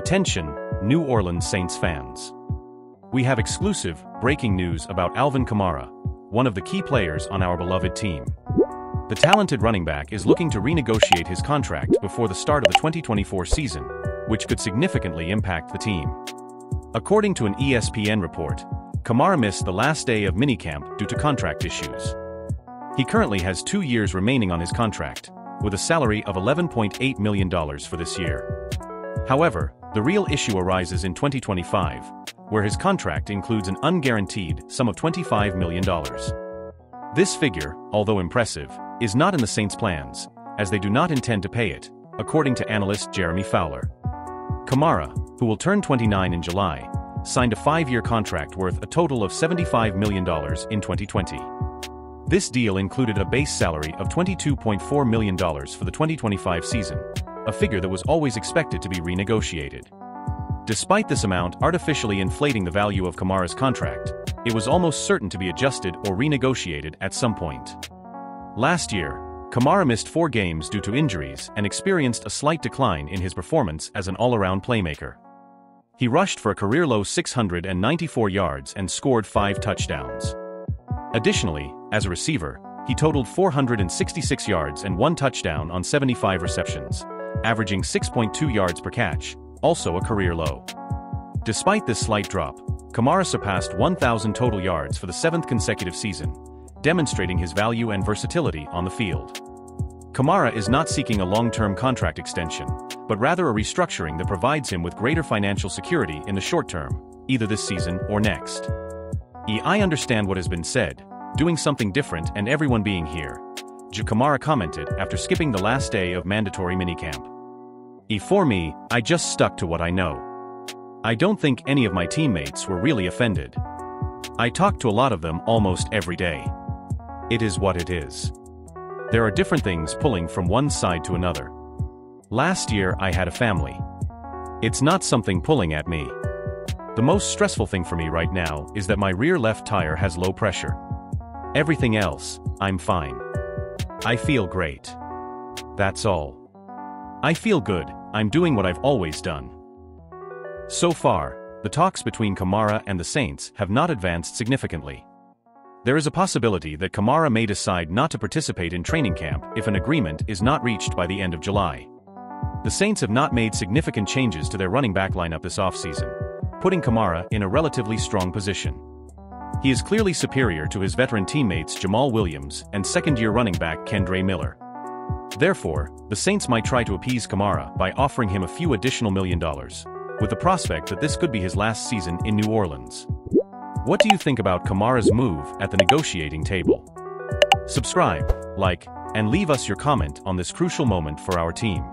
Attention, New Orleans Saints fans. We have exclusive, breaking news about Alvin Kamara, one of the key players on our beloved team. The talented running back is looking to renegotiate his contract before the start of the 2024 season, which could significantly impact the team. According to an ESPN report, Kamara missed the last day of minicamp due to contract issues. He currently has two years remaining on his contract, with a salary of $11.8 million for this year. However, the real issue arises in 2025, where his contract includes an unguaranteed sum of $25 million. This figure, although impressive, is not in the Saints' plans, as they do not intend to pay it, according to analyst Jeremy Fowler. Kamara, who will turn 29 in July, signed a five-year contract worth a total of $75 million in 2020. This deal included a base salary of $22.4 million for the 2025 season, a figure that was always expected to be renegotiated. Despite this amount artificially inflating the value of Kamara's contract, it was almost certain to be adjusted or renegotiated at some point. Last year, Kamara missed four games due to injuries and experienced a slight decline in his performance as an all-around playmaker. He rushed for a career-low 694 yards and scored five touchdowns. Additionally, as a receiver, he totaled 466 yards and one touchdown on 75 receptions, averaging 6.2 yards per catch, also a career low. Despite this slight drop, Kamara surpassed 1,000 total yards for the seventh consecutive season, demonstrating his value and versatility on the field. Kamara is not seeking a long-term contract extension, but rather a restructuring that provides him with greater financial security in the short term, either this season or next. E I understand what has been said, doing something different and everyone being here. J. Kamara commented after skipping the last day of mandatory minicamp. E for me, I just stuck to what I know. I don't think any of my teammates were really offended. I talk to a lot of them almost every day. It is what it is. There are different things pulling from one side to another. Last year I had a family. It's not something pulling at me. The most stressful thing for me right now is that my rear left tire has low pressure. Everything else, I'm fine. I feel great. That's all. I feel good, I'm doing what I've always done. So far, the talks between Kamara and the Saints have not advanced significantly. There is a possibility that Kamara may decide not to participate in training camp if an agreement is not reached by the end of July. The Saints have not made significant changes to their running back lineup this offseason, putting Kamara in a relatively strong position. He is clearly superior to his veteran teammates Jamaal Williams and second-year running back Kendre Miller. Therefore, the Saints might try to appease Kamara by offering him a few additional million dollars, with the prospect that this could be his last season in New Orleans. What do you think about Kamara's move at the negotiating table? Subscribe, like, and leave us your comment on this crucial moment for our team.